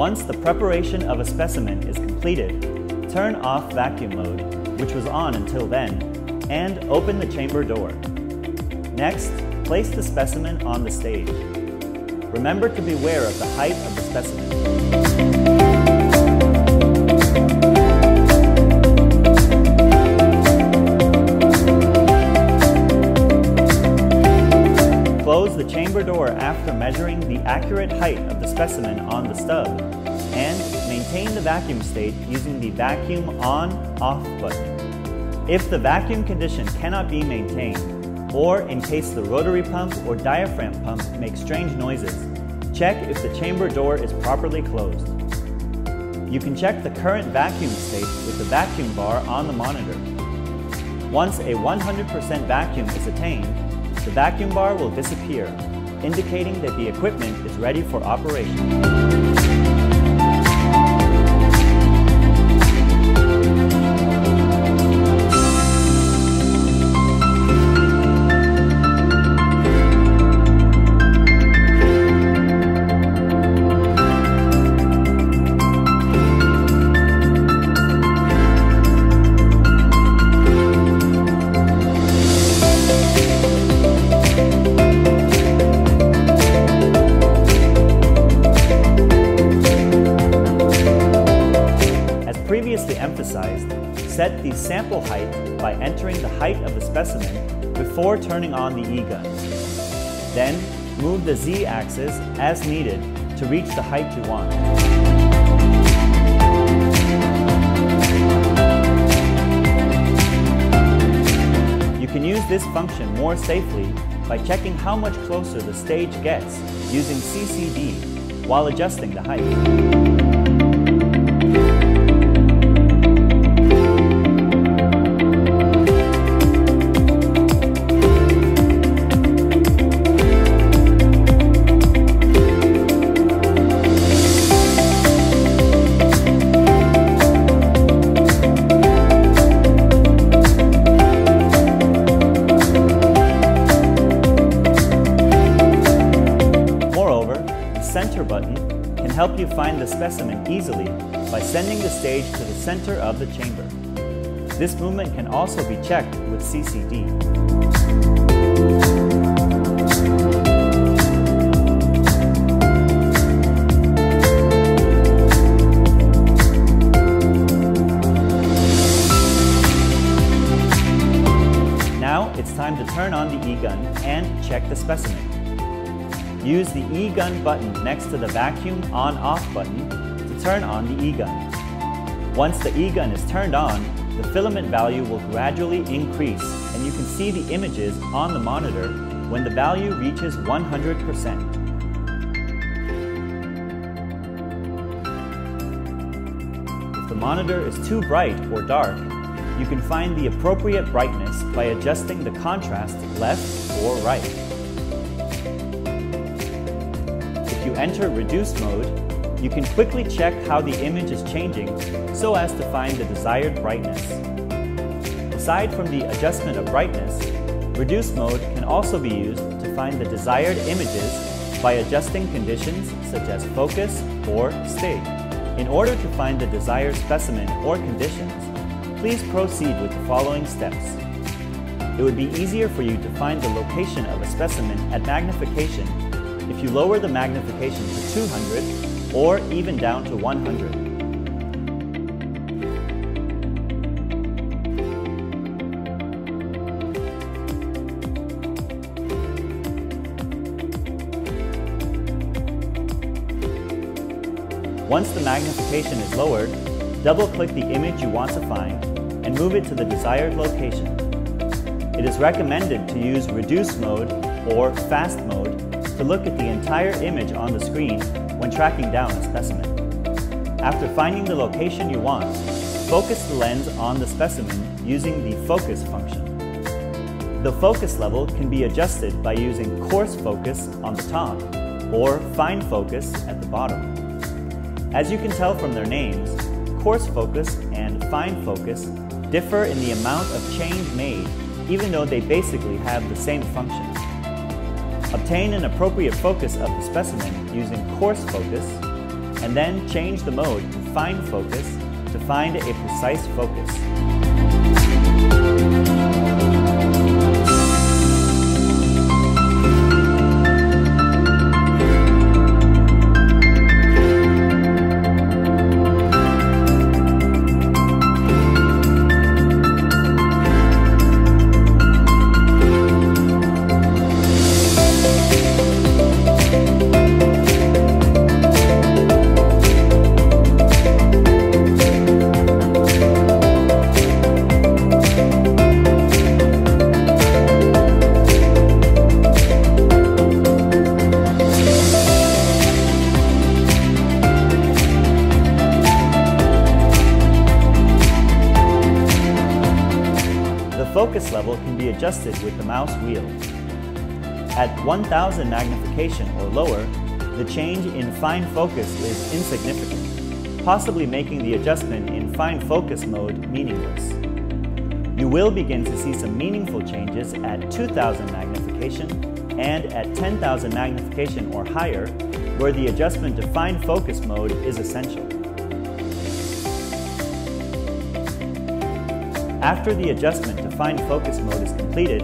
Once the preparation of a specimen is completed, turn off vacuum mode, which was on until then, and open the chamber door. Next, place the specimen on the stage. Remember to beware of the height of the specimen. Close the chamber door after measuring the accurate height of the specimen on the stub and maintain the vacuum state using the vacuum on-off button. If the vacuum condition cannot be maintained, or in case the rotary pump or diaphragm pump make strange noises, check if the chamber door is properly closed. You can check the current vacuum state with the vacuum bar on the monitor. Once a 100% vacuum is attained, the vacuum bar will disappear, indicating that the equipment is ready for operation. The sample height by entering the height of the specimen before turning on the E-gun. Then, move the Z-axis as needed to reach the height you want. You can use this function more safely by checking how much closer the stage gets using CCD while adjusting the height. Specimen easily by sending the stage to the center of the chamber. This movement can also be checked with CCD. Now it's time to turn on the E-gun and check the specimen. Use the E-gun button next to the vacuum on-off button to turn on the E-gun. Once the E-gun is turned on, the filament value will gradually increase and you can see the images on the monitor when the value reaches 100%. If the monitor is too bright or dark, you can find the appropriate brightness by adjusting the contrast left or right. You enter reduce mode, you can quickly check how the image is changing so as to find the desired brightness. Aside from the adjustment of brightness, reduce mode can also be used to find the desired images by adjusting conditions such as focus or state. In order to find the desired specimen or conditions, please proceed with the following steps. It would be easier for you to find the location of a specimen at magnification if you lower the magnification to 200 or even down to 100. Once the magnification is lowered, double-click the image you want to find and move it to the desired location. It is recommended to use reduce mode or fast mode to look at the entire image on the screen when tracking down a specimen. After finding the location you want, focus the lens on the specimen using the focus function. The focus level can be adjusted by using coarse focus on the top or fine focus at the bottom. As you can tell from their names, coarse focus and fine focus differ in the amount of change made even though they basically have the same function. Obtain an appropriate focus of the specimen using coarse focus and then change the mode to fine focus to find a precise focus. Adjusted with the mouse wheel. At 1000 magnification or lower, the change in fine focus is insignificant, possibly making the adjustment in fine focus mode meaningless. You will begin to see some meaningful changes at 2000 magnification and at 10,000 magnification or higher, where the adjustment to fine focus mode is essential. After the adjustment to fine focus mode is completed,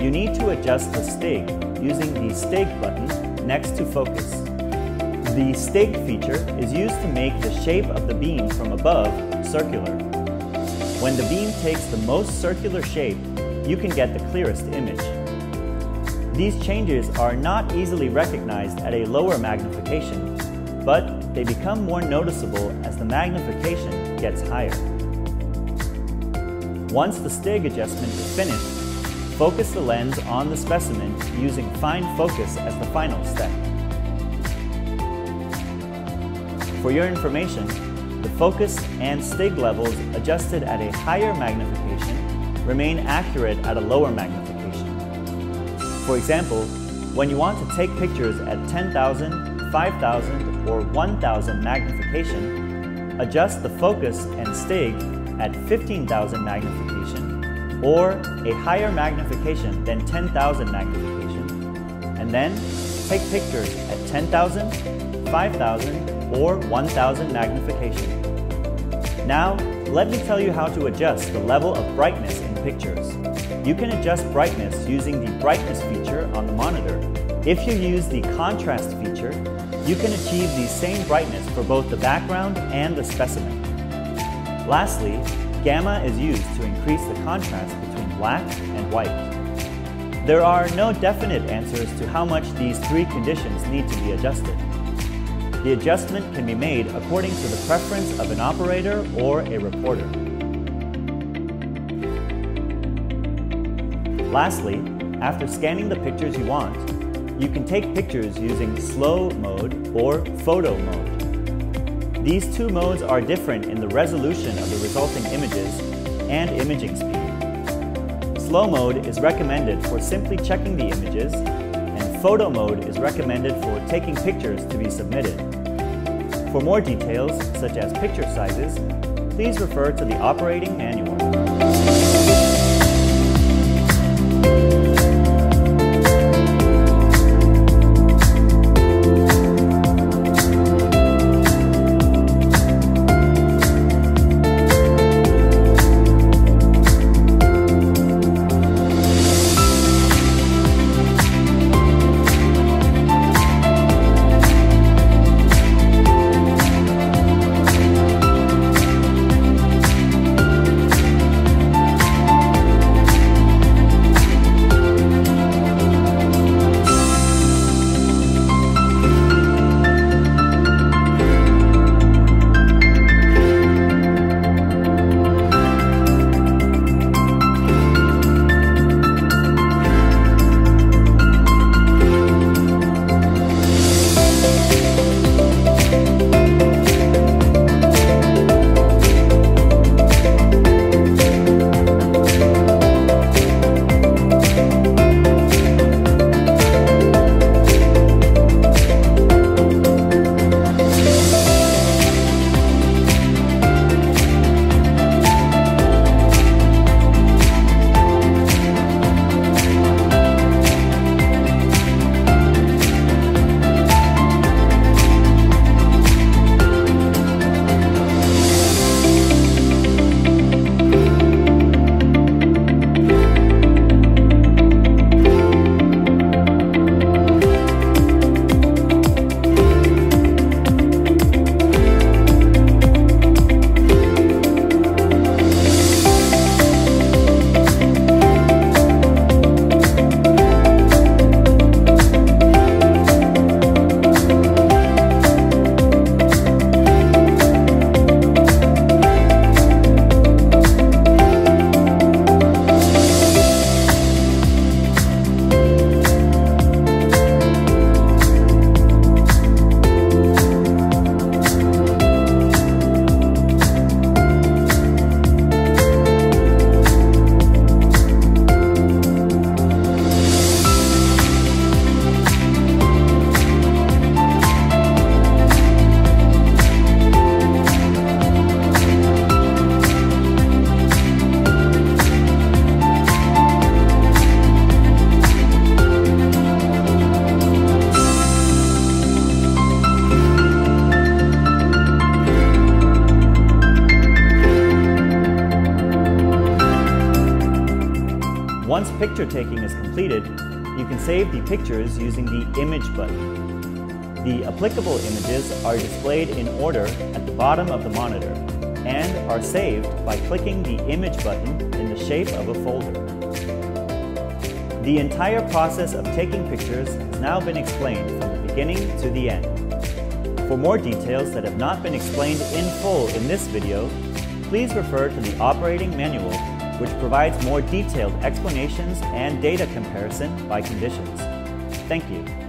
you need to adjust the stig using the stig button next to focus. The stig feature is used to make the shape of the beam from above circular. When the beam takes the most circular shape, you can get the clearest image. These changes are not easily recognized at a lower magnification, but they become more noticeable as the magnification gets higher. Once the stig adjustment is finished, focus the lens on the specimen using fine focus as the final step. For your information, the focus and stig levels adjusted at a higher magnification remain accurate at a lower magnification. For example, when you want to take pictures at 10,000, 5,000, or 1,000 magnification, adjust the focus and stig at 15,000 magnification or a higher magnification than 10,000 magnification, and then take pictures at 10,000, 5,000, or 1,000 magnification. Now, let me tell you how to adjust the level of brightness in pictures. You can adjust brightness using the brightness feature on the monitor. If you use the contrast feature, you can achieve the same brightness for both the background and the specimen. Lastly, gamma is used to increase the contrast between black and white. There are no definite answers to how much these three conditions need to be adjusted. The adjustment can be made according to the preference of an operator or a reporter. Lastly, after scanning the pictures you want, you can take pictures using slow mode or photo mode. These two modes are different in the resolution of the resulting images and imaging speed. Slow mode is recommended for simply checking the images, and photo mode is recommended for taking pictures to be submitted. For more details, such as picture sizes, please refer to the operating manual. Picture taking is completed, you can save the pictures using the Image button. The applicable images are displayed in order at the bottom of the monitor and are saved by clicking the Image button in the shape of a folder. The entire process of taking pictures has now been explained from the beginning to the end. For more details that have not been explained in full in this video, please refer to the operating manual which provides more detailed explanations and data comparison by conditions. Thank you.